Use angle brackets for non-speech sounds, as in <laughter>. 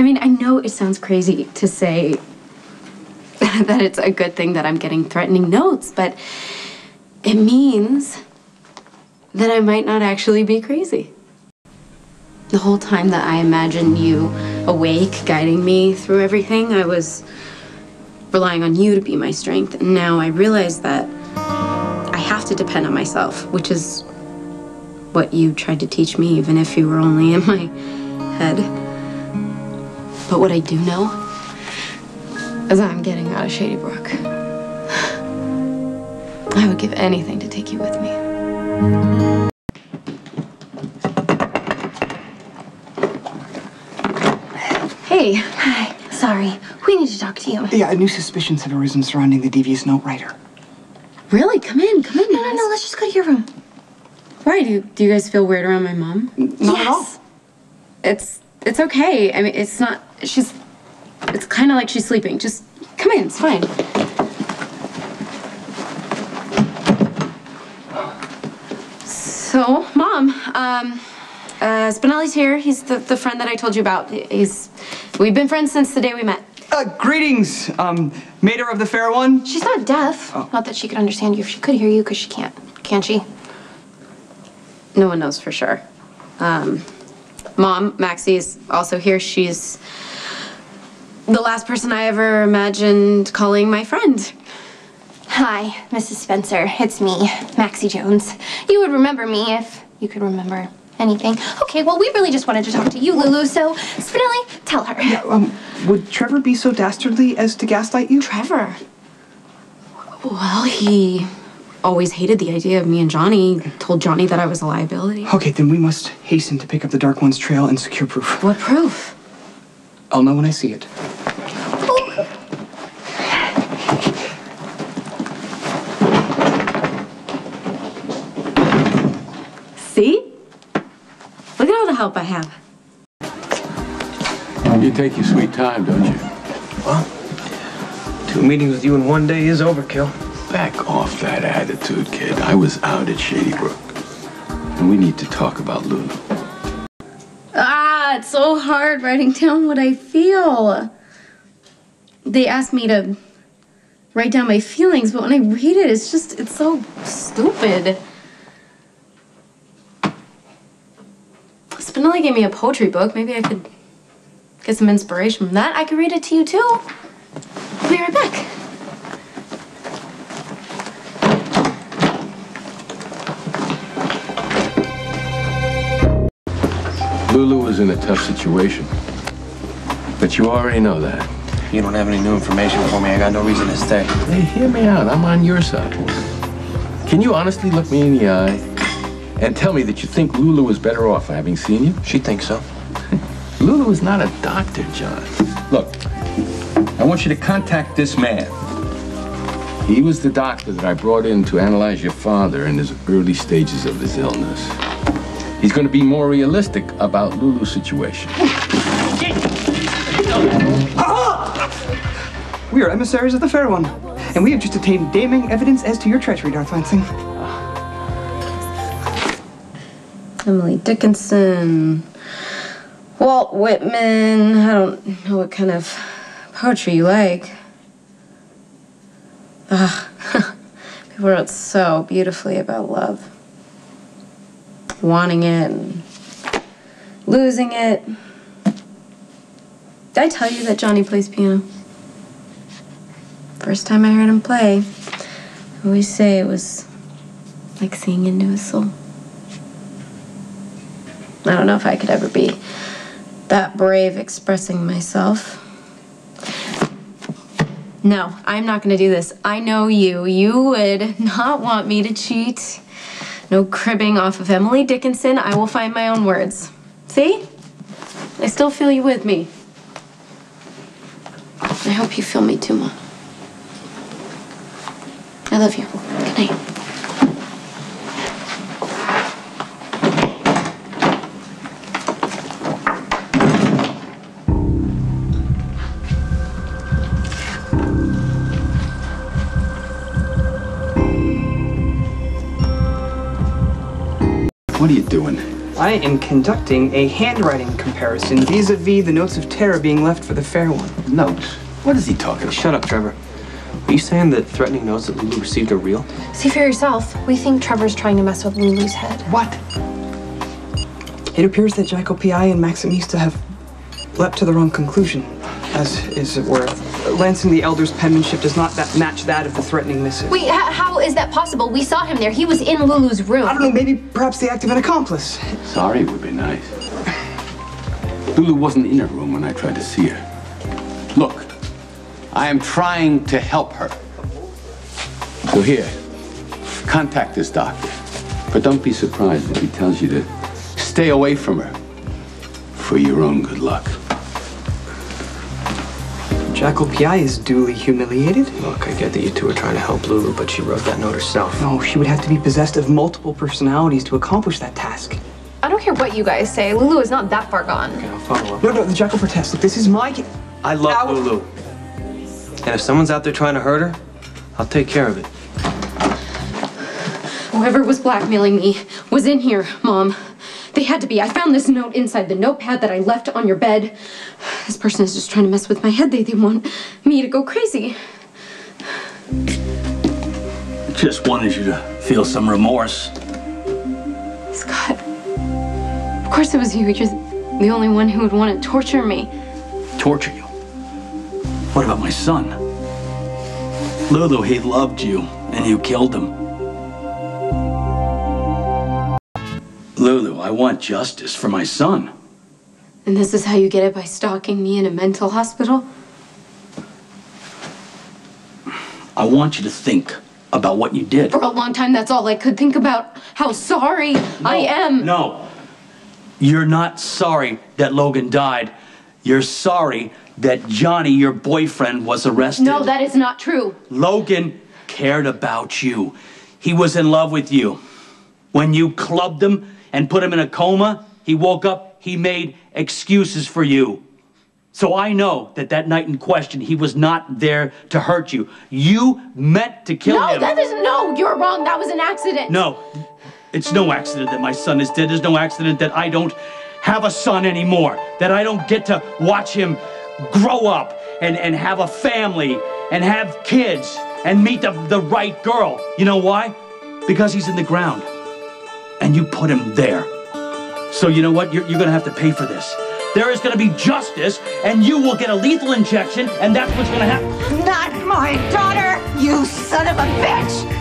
I mean, I know it sounds crazy to say <laughs> that it's a good thing that I'm getting threatening notes, but it means that I might not actually be crazy. The whole time that I imagined you awake, guiding me through everything, I was relying on you to be my strength. And now I realize that I have to depend on myself, which is what you tried to teach me, even if you were only in my head. But what I do know is I'm getting out of Shadybrook. I would give anything to take you with me. Hey. Hi. Sorry. We need to talk to you. Yeah, new suspicions have arisen surrounding the devious note writer. Really? Come in, come in. No, no, no. Let's just go to your room. Why? Do you, do you guys feel weird around my mom? Not at all. It's it's okay. I mean, it's not. She's. It's kind of like she's sleeping. Just come in. It's fine. So, mom, um, uh, Spinelli's here. He's the, the friend that I told you about. He's. We've been friends since the day we met. Uh, greetings, um, mater of the fair one. She's not deaf. Not that she could understand you if she could hear you, because she can't. Can she? No one knows for sure. Um, Mom, Maxie is also here. She's the last person I ever imagined calling my friend. Hi, Mrs. Spencer. It's me, Maxie Jones. You would remember me if you could remember anything. Okay, well, we really just wanted to talk to you, Lulu, so Spinelli, tell her. Yeah, Um, would Trevor be so dastardly as to gaslight you? Trevor. Well, he always hated the idea of me and Johnny. Told Johnny that I was a liability. Okay, then we must hasten to pick up the Dark One's trail and secure proof. What proof? I'll know when I see it. See? Look at all the help I have. You take your sweet time, don't you? Well, Two meetings with you in one day is overkill. Back off that attitude, kid. I was out at Shadybrook. And we need to talk about Lulu. Ah, it's so hard writing down what I feel. They asked me to write down my feelings, but when I read it, it's just, it's so stupid. Spinelli gave me a poetry book. Maybe I could get some inspiration from that. I could read it to you too. I'll be right back. Lulu was in a tough situation. But you already know that. You don't have any new information for me. I got no reason to stay. Hey, hear me out. I'm on your side. Can you honestly look me in the eye and tell me that you think Lulu is better off for having seen you? She thinks so. <laughs> Lulu is not a doctor, John. Look, I want you to contact this man. He was the doctor that I brought in to analyze your father in his early stages of his illness. He's going to be more realistic about Lulu's situation. We are emissaries of the fair one, and we have just obtained damning evidence as to your treachery, Darth Lansing. Emily Dickinson, Walt Whitman. I don't know what kind of poetry you like. Ugh. <laughs> People wrote so beautifully about love. Wanting it losing it. Did I tell you that Johnny plays piano? First time I heard him play, I always say it was like seeing into his soul. I don't know if I could ever be that brave expressing myself. No, I'm not going to do this. I know you. You would <laughs> not want me to cheat. No cribbing off of Emily Dickinson. I will find my own words. See? I still feel you with me. I hope you feel me too, Mom. I love you. Good night. What are you doing? I am conducting a handwriting comparison vis-a-vis the notes of terror being left for the fair one. Notes? What is he talking about? Shut up, Trevor. Are you saying that threatening notes that Lulu received are real? See for yourself. We think Trevor's trying to mess with Lulu's head. What? It appears that Jackal PI and Maximista have leapt to the wrong conclusion, as is it were. Lansing the Elder's penmanship does not that match that of the threatening missive. Wait, h- how is that possible? We saw him there. He was in Lulu's room. I don't know, maybe perhaps the act of an accomplice. Sorry would be nice. Lulu wasn't in her room when I tried to see her. Look, I am trying to help her. So here, contact this doctor. But don't be surprised if he tells you to stay away from her for your own good luck. Jackal PI is duly humiliated. Look, I get that you two are trying to help Lulu, but she wrote that note herself. No, she would have to be possessed of multiple personalities to accomplish that task. I don't care what you guys say. Lulu is not that far gone. Okay, I'll follow up. No, no, the Jackal protests. Look, this is my. I love Ow. Lulu. And if someone's out there trying to hurt her, I'll take care of it. Whoever was blackmailing me was in here, Mom. They had to be. I found this note inside the notepad that I left on your bed. This person is just trying to mess with my head. They, they want me to go crazy. Just wanted you to feel some remorse. Scott. Of course it was you. You're the only one who would want to torture me. Torture you. What about my son? Lulu, he loved you, and you killed him. Lulu, I want justice for my son. And this is how you get it by stalking me in a mental hospital? I want you to think about what you did. For a long time, that's all I could think about. How sorry I am. No. You're not sorry that Logan died. You're sorry that Johnny, your boyfriend, was arrested. No, that is not true. Logan cared about you. He was in love with you. When you clubbed him and put him in a coma, he woke up, he made excuses for you. So I know that that night in question, he was not there to hurt you. You meant to kill No, him. No, that is no. You're wrong. That was an accident. No, it's no accident that my son is dead. There's no accident that I don't have a son anymore. That I don't get to watch him grow up and, and have a family and have kids and meet the, the right girl. You know why? Because he's in the ground. And you put him there. So you know what? You're, you're gonna have to pay for this. There is gonna be justice, and you will get a lethal injection, and that's what's gonna happen. Not my daughter, you son of a bitch!